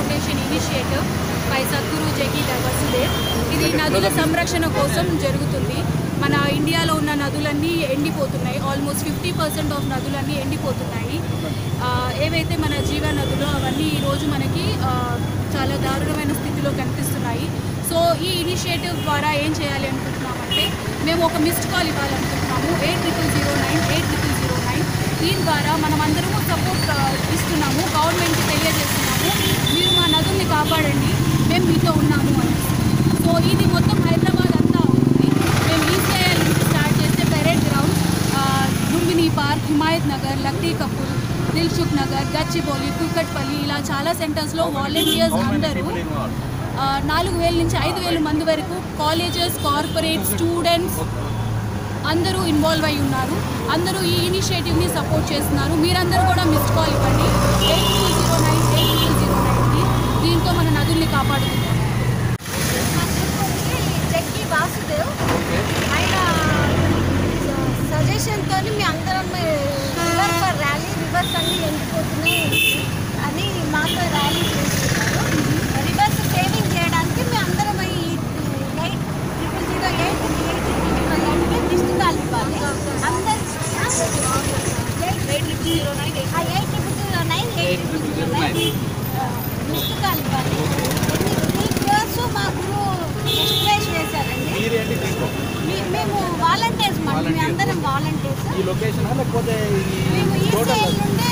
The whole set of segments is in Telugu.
Foundation initiative by Sadhguru Jaggi Vasudev ఇది నదుల సంరక్షణ కోసం జరుగుతుంది. మన ఇండియాలో ఉన్న నదులన్నీ ఎండిపోతున్నాయి. ఆల్మోస్ట్ ఫిఫ్టీ పర్సెంట్ ఆఫ్ నదులన్నీ ఎండిపోతున్నాయి. ఏవైతే మన జీవ నదులు అవన్నీ ఈరోజు మనకి చాలా దారుణమైన స్థితిలో కనిపిస్తున్నాయి. సో ఈ ఇనిషియేటివ్ ద్వారా ఏం చేయాలి అనుకుంటున్నామంటే మేము ఒక missed call ఇవ్వాలనుకుంటున్నాము. Eight triple zero nine eight triple zero nine. దీని ద్వారా మనం సపోర్ట్ కాపాడండి. మేము మీతో ఉన్నాము అని. సో ఇది మొత్తం హైదరాబాద్ అంతా అవుతుంది. మేము ఈసీఐఎల్ నుంచి స్టార్ట్ చేస్తే parade ground Lumbini park Himayatnagar Lakdikapul Dilsukhnagar Gachibowli Kukatpally ఇలా చాలా సెంటర్స్లో వాలంటీర్స్ అందరూ నాలుగు వేల నుంచి ఐదు వేల మంది వరకు కాలేజెస్ కార్పొరేట్ స్టూడెంట్స్ అందరూ ఇన్వాల్వ్ అయి ఉన్నారు. అందరూ ఈ ఇనిషియేటివ్ని సపోర్ట్ చేస్తున్నారు. మీరందరూ కూడా మిస్డ్ కాల్ ఇవ్వండి. Eight two zero nine eight two zero నైన్కి దీంతో మన నదుల్ని కాపాడుకుందాం జగ్గి వాసుదేవ్ ఆయన సజెషన్తో మీ అందరం రివర్ ఫర్ ర్యాలీ రివర్స్ అన్ని ఎండిపోతున్నాయి అని మాతో ర్యాలీ చేస్తున్నారు రివర్స్ సేవింగ్ చేయడానికి మీ అందరం ఈ eight triple zero eight eight triple నైన్కి మిస్డ్ కాల్ ఇవ్వాలి అందరు eight triple zero nine eight triple zero nine eight triple zero nine missed call ఇవ్వాలి వాలంటీర్స్ మాట మీ అందరం వాలంటీర్స్ ఈ లొకేషన్ లేకపోతే ఈ మేము టోటల్ ఈసీఐ నుండి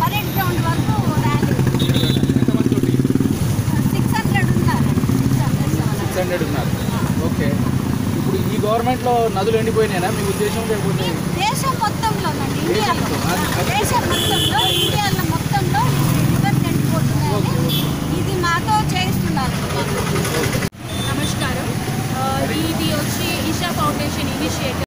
పరేడ్ గ్రౌండ్ వరకు ర్యాలీ సిక్స్ హండ్రెడ్ ఉన్నారు. సిక్స్ హండ్రెడ్ ఉన్నారు. ఓకే ఇప్పుడు ఈ గవర్నమెంట్లో నదులు ఎండిపోయినాయనా? మీ ఉద్దేశం లేకపోతే? దేశం మొత్తంలోనండి ఇండియాలో. దేశం మొత్తంలో ఇండియాలో మొత్తంలో రివర్స్ ఎండిపోతున్నాయని